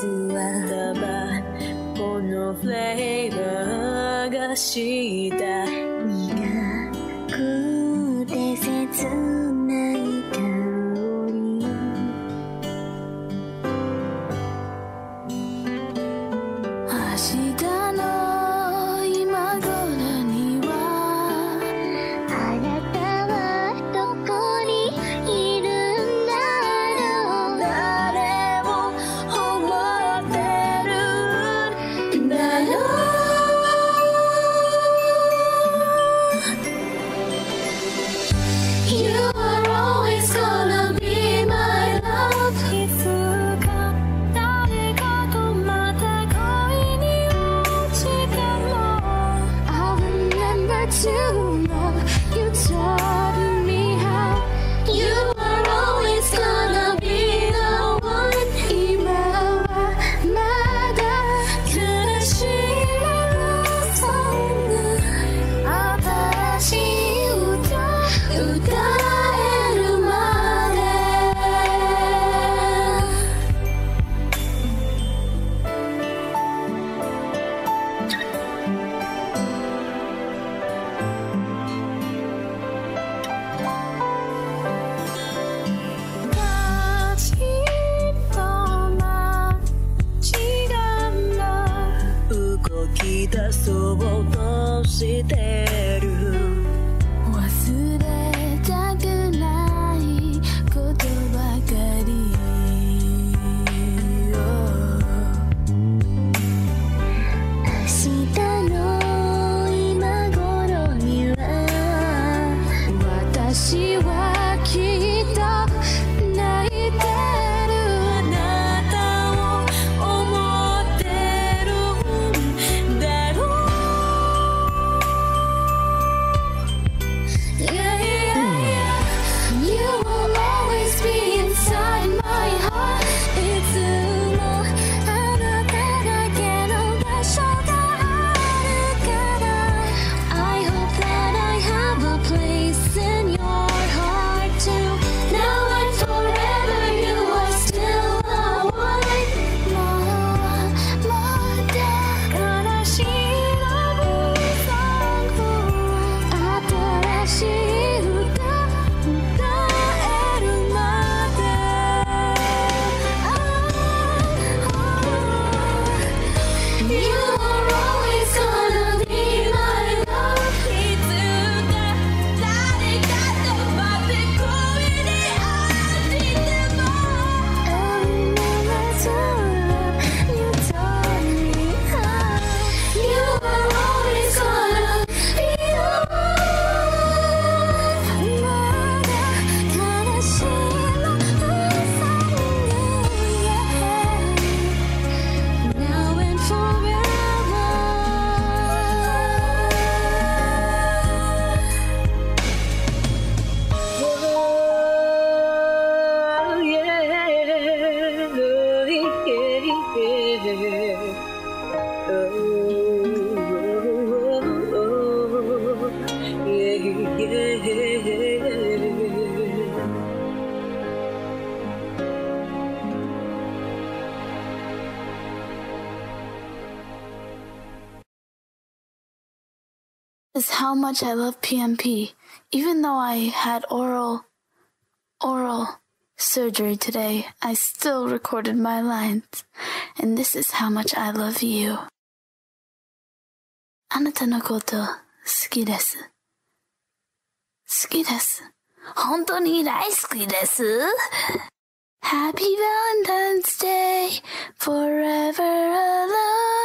実はこのフレーバーがした。is how much I love PMP, even though I had oral, oral surgery today, I still recorded my lines, and this is how much I love you. あなたのこと好きです。好きです。本当に大好きです。Happy Valentine's Day, forever alone.